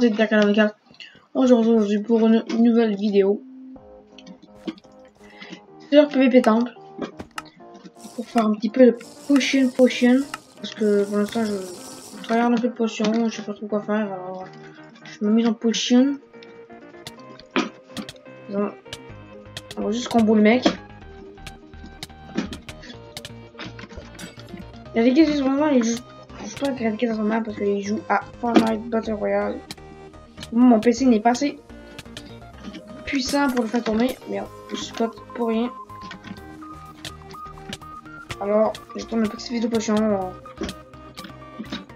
c'est On se retrouve aujourd'hui pour une nouvelle vidéo sur PvP Temple pour faire un petit peu de potion potion parce que pour l'instant je travaille un peu de potion, je sais pas trop quoi faire alors je me mets en potion. On va juste combo le mec. Il y a des questions ce moment, il joue pas critiquer dans son parce qu'il joue à Fortnite Battle Royale. Mon PC n'est pas assez puissant pour le faire tourner. Merde, je spot pour rien. Alors, je tourne un petit vidéo potion.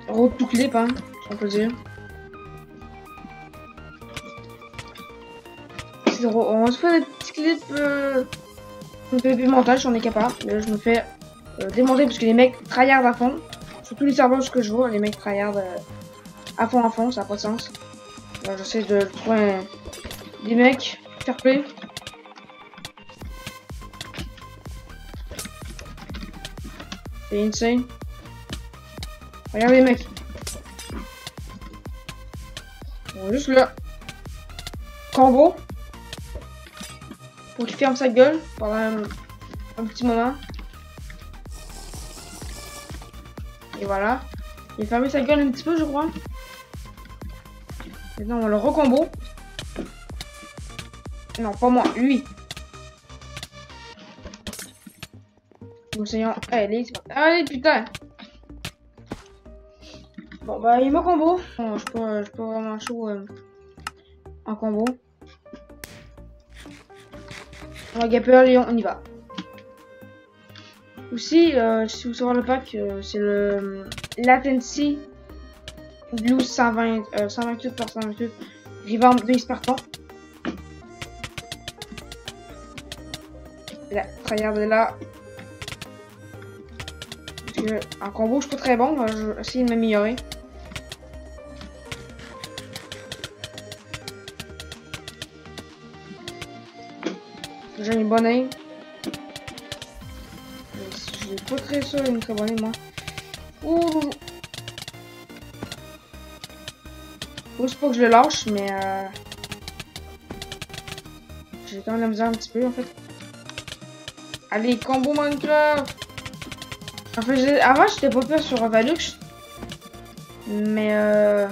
Road to clip, hein, on peut. On se faire des petits clips euh, un montage, on est capable. Mais là, je me fais euh, démonter parce que les mecs tryhard à fond. Sur tous les serveurs que je vois, les mecs tryhard euh, à fond à fond, ça n'a pas de sens. J'essaie de trouver des mecs fair play. C'est insane. Regardez les mecs. Juste là. Combo. Pour qu'il ferme sa gueule pendant un petit moment. Et voilà. Il a fermé sa gueule un petit peu, je crois. Maintenant, on le recombo. Non, pas moi, lui. Nous essayons. Allez, Allez, putain. Bon, bah, il me combo. Bon, je peux, je peux vraiment chaud euh, en combo. On va gaper, on y va. Aussi, euh, si vous savez le pack, euh, c'est le Latency Blue 120, euh, 128 par 128 Revamp de Spartan. Là, regardez là. en combo, je suis pas très bon. Je vais essayer de m'améliorer. J'ai une bonne aim. J'ai pas très sûr une très bonne moi. Ouh Faut pas que je le lâche, mais euh... J'ai quand même la misère un petit peu en fait. Allez, combo Minecraft En fait, avant j'étais pas peur sur Valux. Mais euh...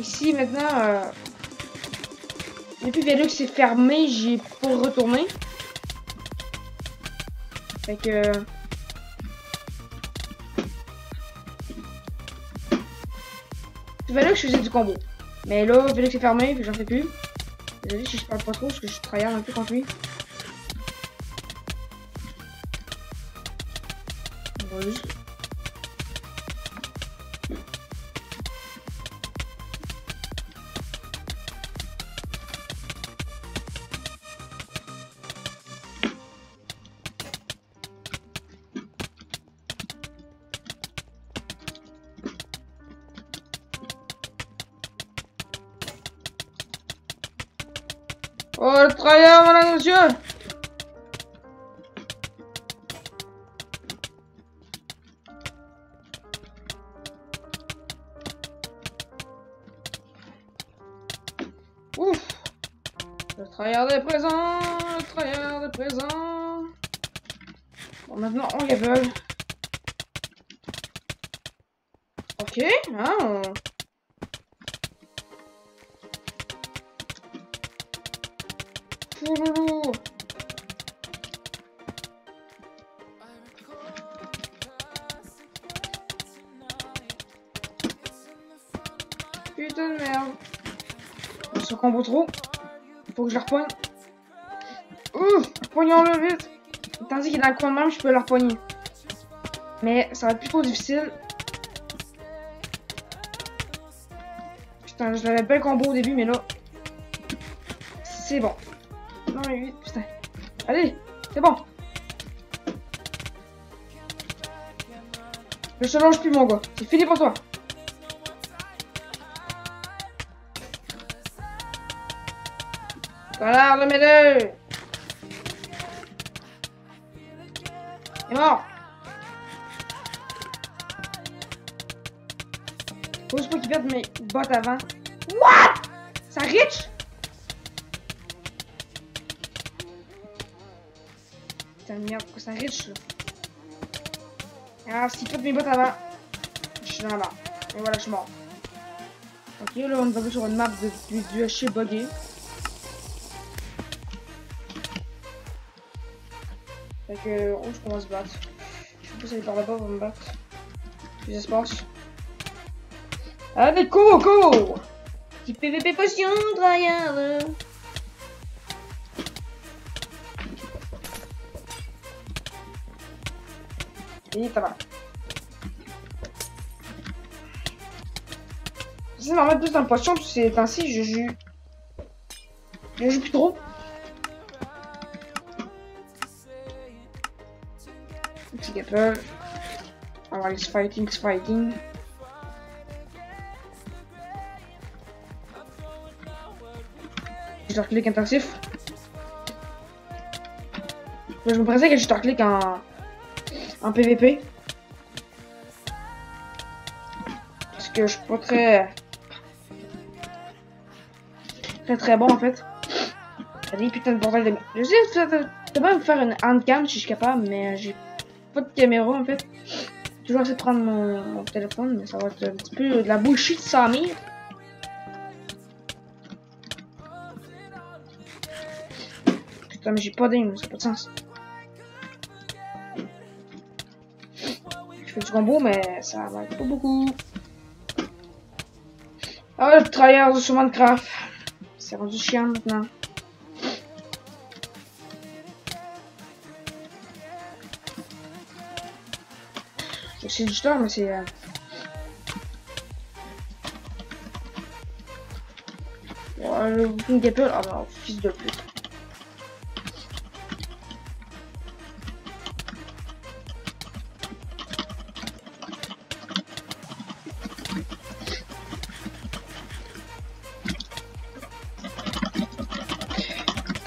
Ici maintenant... Euh... Depuis Velux est fermé, j'ai pas retourné. Fait que... Velux, je faisais du combo. Mais là, Velux est fermé, j'en fais plus. Si je parle pas trop, parce que je travaille un peu quand lui. On Le travailleur, madame, monsieur Ouf. Le travailleur est présent Le travailleur est présent. Bon, maintenant, on level. Ok, hein, on... Putain de merde. Ce combo trop. Faut que je la repoigne. Ouh, poignons-le vite. Tandis qu'il est dans le coin de même, je peux la repoigner. Mais ça va être plutôt difficile. Putain, je l'avais pas le combo au début, mais là, c'est bon. Non mais vite, putain. Allez, c'est bon. Je te plus mon gars. C'est fini pour toi. Voilà, remets-le. Il est mort. Faut juste pas qu'il perde mes bottes avant. What? Ça rich? Putain de merde? Ah, s'il pète mes bottes avant, je suis barre. Et voilà, je suis mort. Ok, là, on va sur une map de, du, du HC buggé. Fait que, où est-ce qu'on va se battre? Je sais pas si aller par là-bas, on va me battre. Plus d'espace. Cours, cours! Petit PVP potion, tryhard! Ça va. M'en mettre plus dans le potion, parce que ces temps-ci, je joue. Je joue plus trop. Petit gapper. Alors, it's fighting, it's fighting. Shooter click intensif. Je me présente que shooter click en, en PVP. Parce que je suis pas très. Très bon en fait. T'as des putains de bordel de. Je sais peux me faire une handcam si je suis capable, mais j'ai pas de caméra en fait. Toujours essayer de prendre mon, mon téléphone, mais ça va être un petit peu de la bullshit sans mire. Putain, mais j'ai pas d'aim, ça n'a pas de sens. Fais du combo, mais ça va pas beaucoup. Ah, le tryhard sur Minecraft. C'est rendu chiant maintenant. C'est du temps, mais c'est... Euh... Ouais, le booking gapper, ah bah, fils de pute.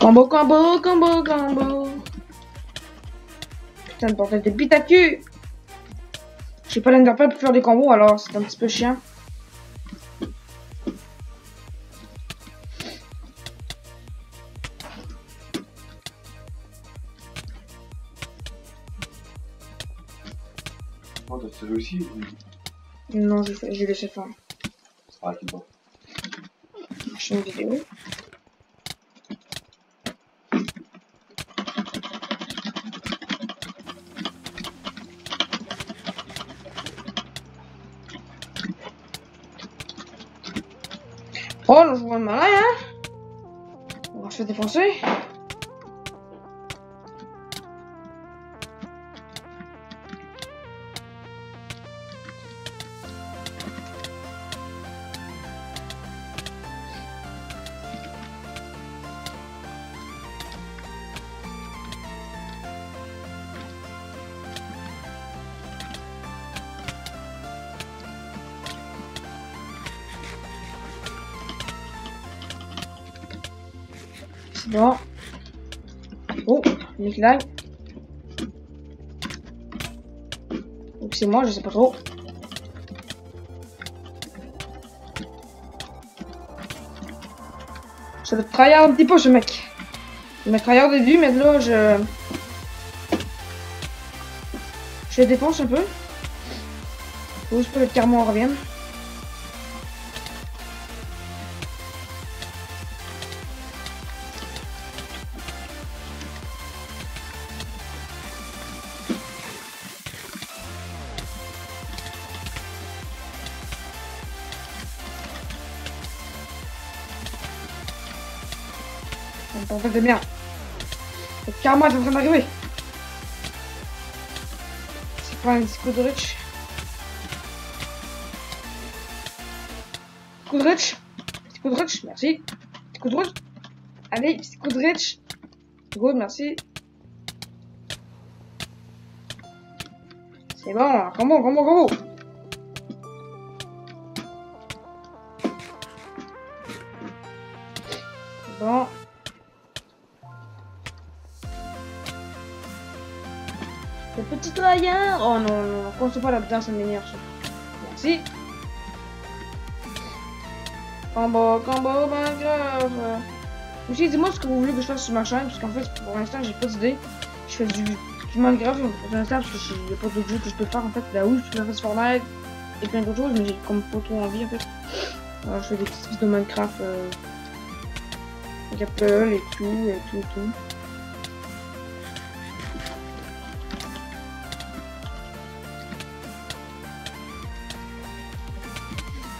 Combo, combo, combo, combo. Putain de bordel de cul. J'ai pas l'enderpearl pour faire des combos, alors c'est un petit peu chiant. Oh, t'as celui aussi Non, j'ai laissé faire. Ah, c'est bon. Chaîne vidéo. Oh, le malin, hein On va se défoncer. Bon. Oh, lag. Ou c'est moi, je sais pas trop. Je le tryhard un petit peu ce mec. Il m'a tryhard au début, mais là je. Je défonce un peu. Faut juste que le karma revienne. En fait, c'est bien. Le karma est en train d'arriver. C'est pas un coup de rich. Coup de rich. Coup de rich, merci. Coup de rich. Allez, coup de rich. Good, merci. C'est bon, combo, combo, combo. Bon. Le petit tryhard Oh non, non, non, construis pas là-dedans, ça m'énerve. Merci. Combo, combo, Minecraft. Aussi, dis-moi ce que vous voulez que je fasse sur ma chaîne, parce qu'en fait, pour l'instant, j'ai pas d'idée. Je fais du, du Minecraft pour l'instant, parce qu'il n'y a pas d'autres jeux que je peux faire, en fait. Là où je peux faire Fortnite et plein d'autres choses, mais j'ai comme pas trop envie, en fait. Je fais des petites vidéos de Minecraft, euh, Apple et tout, et tout, et tout.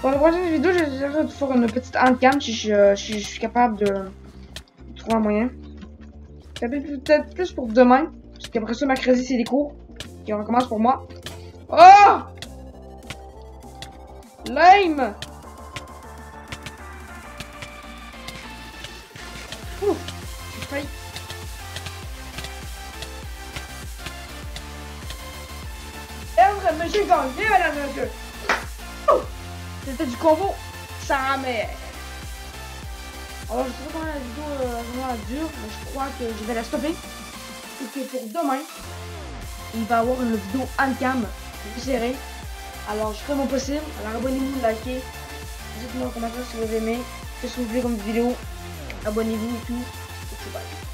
Pour la prochaine vidéo, j'essaierai de faire une petite handcam si je, si je suis capable de trouver un moyen. Peut-être plus pour demain, parce qu'après ça, mercredi, c'est les cours qui recommencent pour moi. Oh! Lame! Ouf! J'ai failli. Perdre, viens, madame, monsieur! C'était du combo sa mère. Alors je sais pas combien la vidéo euh, vraiment dure, mais je crois que je vais la stopper. Et que pour demain, il va y avoir une vidéo plus serrée. Alors je ferai mon possible. Alors abonnez-vous, likez. Dites-moi en commentaire si vous aimez. Qu'est-ce que vous voulez comme vidéo. Abonnez-vous et tout.